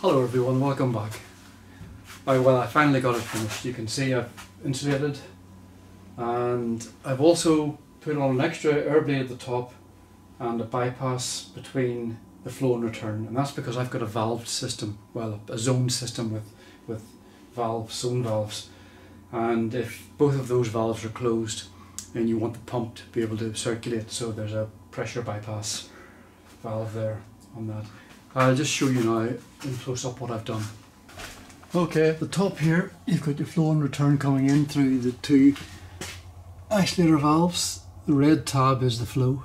Hello everyone, welcome back. I, well, I finally got it finished. You can see I've insulated and I've also put on an extra air blade at the top and a bypass between the flow and return and that's because I've got a valve system, well a zone system with, with valves, zone valves and if both of those valves are closed then you want the pump to be able to circulate so there's a pressure bypass valve there on that. I'll just show you now in close up what I've done. Okay, the top here you've got your flow and return coming in through the two isolator valves. The red tab is the flow.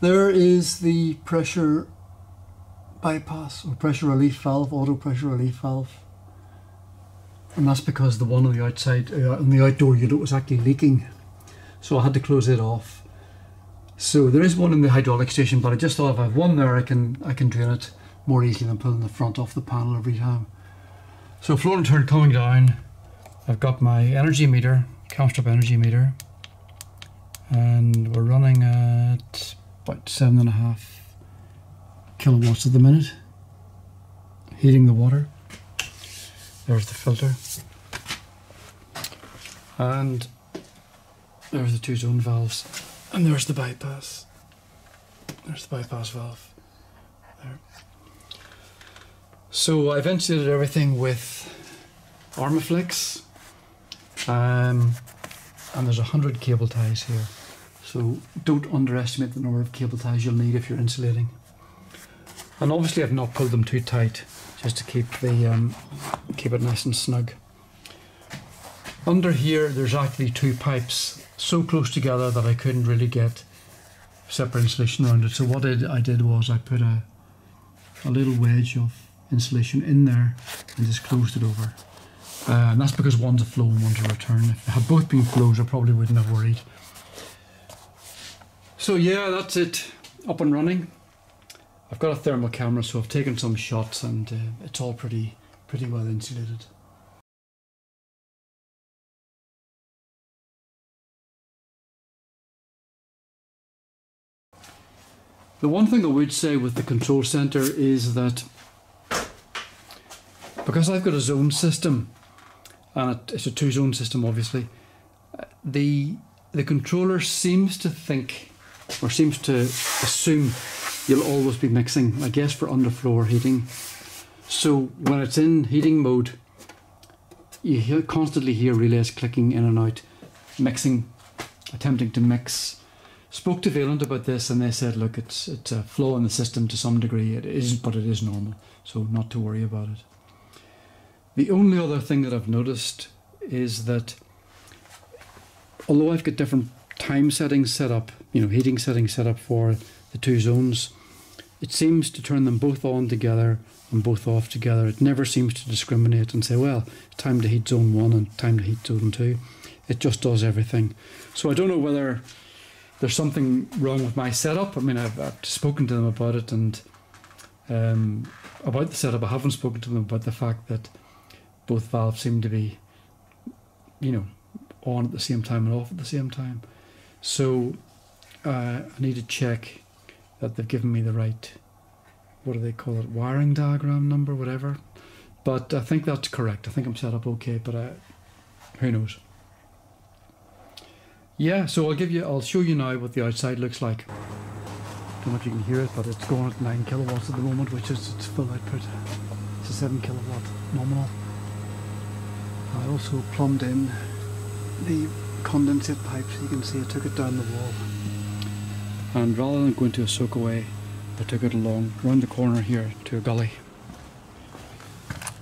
There is the pressure bypass or pressure relief valve, auto pressure relief valve. And that's because the one on the outside, uh, on the outdoor unit was actually leaking. So I had to close it off so there is one in the hydraulic station, but I just thought if I have one there, I can I can drain it more easily than pulling the front off the panel every time. So flow and turn coming down. I've got my energy meter, Kamstrup energy meter, and we're running at about seven and a half kilowatts at the minute. Heating the water. There's the filter. And there's the two zone valves. And there's the bypass. There's the bypass valve. There. So I've insulated everything with Armaflex. Um, and there's a hundred cable ties here. So don't underestimate the number of cable ties you'll need if you're insulating. And obviously I've not pulled them too tight just to keep the um, keep it nice and snug. Under here there's actually two pipes so close together that I couldn't really get separate insulation around it. So what I did was I put a, a little wedge of insulation in there and just closed it over. Uh, and that's because one's a flow and one's a return. If they had both been flows, I probably wouldn't have worried. So yeah, that's it, up and running. I've got a thermal camera, so I've taken some shots and uh, it's all pretty, pretty well insulated. The one thing I would say with the control center is that because I've got a zone system, and it's a two zone system obviously, the the controller seems to think or seems to assume you'll always be mixing, I guess for underfloor heating. So when it's in heating mode, you hear, constantly hear relays clicking in and out, mixing, attempting to mix spoke to Vaillant about this and they said, look, it's it's a flaw in the system to some degree. It is, but it is normal, so not to worry about it. The only other thing that I've noticed is that although I've got different time settings set up, you know, heating settings set up for the two zones, it seems to turn them both on together and both off together. It never seems to discriminate and say, well, time to heat zone one and time to heat zone two. It just does everything. So I don't know whether there's something wrong with my setup. I mean, I've, I've spoken to them about it and um, about the setup. I haven't spoken to them about the fact that both valves seem to be, you know, on at the same time and off at the same time. So uh, I need to check that they've given me the right, what do they call it, wiring diagram number, whatever. But I think that's correct. I think I'm set up okay, but I, who knows. Yeah, so I'll give you, I'll show you now what the outside looks like. Don't know if you can hear it, but it's going at 9 kilowatts at the moment, which is its full output. It's a 7 kilowatt nominal. I also plumbed in the condensate pipe, so you can see I took it down the wall. And rather than going to a soakaway, I took it along, round the corner here to a gully.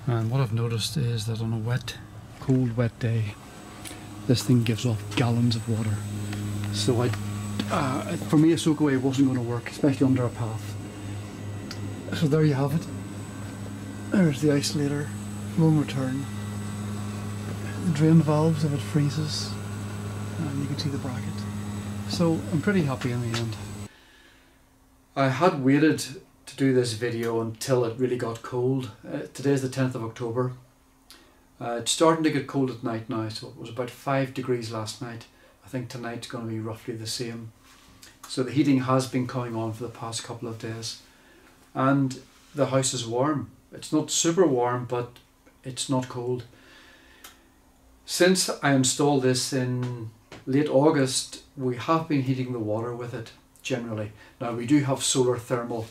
And what I've noticed is that on a wet, cold, wet day, this thing gives off gallons of water. So I, uh, for me a soakaway wasn't going to work, especially under a path. So there you have it. There's the isolator, and return. The drain valves if it freezes. And you can see the bracket. So I'm pretty happy in the end. I had waited to do this video until it really got cold. Uh, today's the 10th of October uh, it's starting to get cold at night now, so it was about 5 degrees last night. I think tonight's going to be roughly the same. So the heating has been coming on for the past couple of days. And the house is warm. It's not super warm, but it's not cold. Since I installed this in late August, we have been heating the water with it generally. Now we do have solar thermal,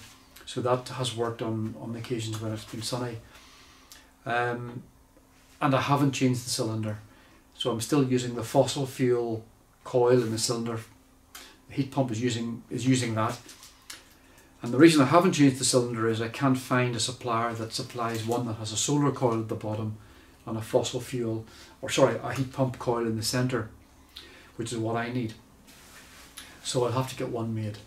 so that has worked on, on the occasions when it's been sunny. Um, and I haven't changed the cylinder. So I'm still using the fossil fuel coil in the cylinder. The heat pump is using is using that. And the reason I haven't changed the cylinder is I can't find a supplier that supplies one that has a solar coil at the bottom and a fossil fuel, or sorry, a heat pump coil in the centre, which is what I need. So I'll have to get one made.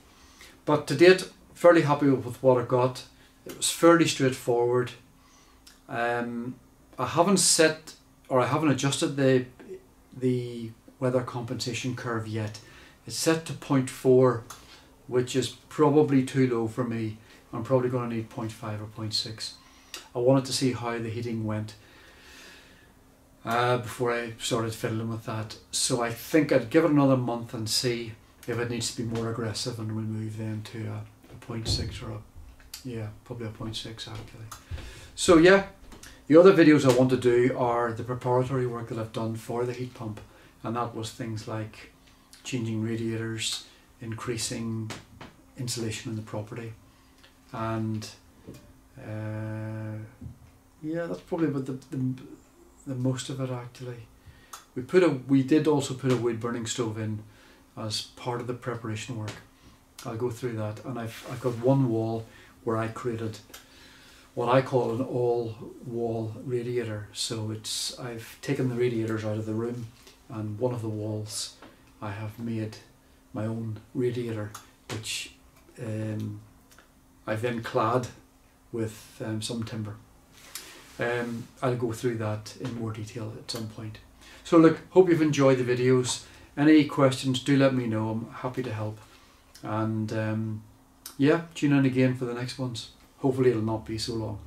But to date, fairly happy with what I got. It was fairly straightforward. Um, I haven't set or I haven't adjusted the the weather compensation curve yet. It's set to 0.4 which is probably too low for me. I'm probably going to need 0.5 or 0.6. I wanted to see how the heating went uh, before I started fiddling with that. So I think I'd give it another month and see if it needs to be more aggressive and we'll move then to a, a 0.6 or a, yeah, probably a 0.6 actually. So yeah, the other videos I want to do are the preparatory work that I've done for the heat pump and that was things like changing radiators, increasing insulation in the property and uh, yeah that's probably about the, the, the most of it actually. We put a we did also put a wood burning stove in as part of the preparation work. I'll go through that and I've, I've got one wall where I created what I call an all wall radiator. So it's I've taken the radiators out of the room and one of the walls I have made my own radiator which um, I've then clad with um, some timber. Um, I'll go through that in more detail at some point. So look, hope you've enjoyed the videos. Any questions, do let me know. I'm happy to help. And um, yeah, tune in again for the next ones. Hopefully it'll not be so long.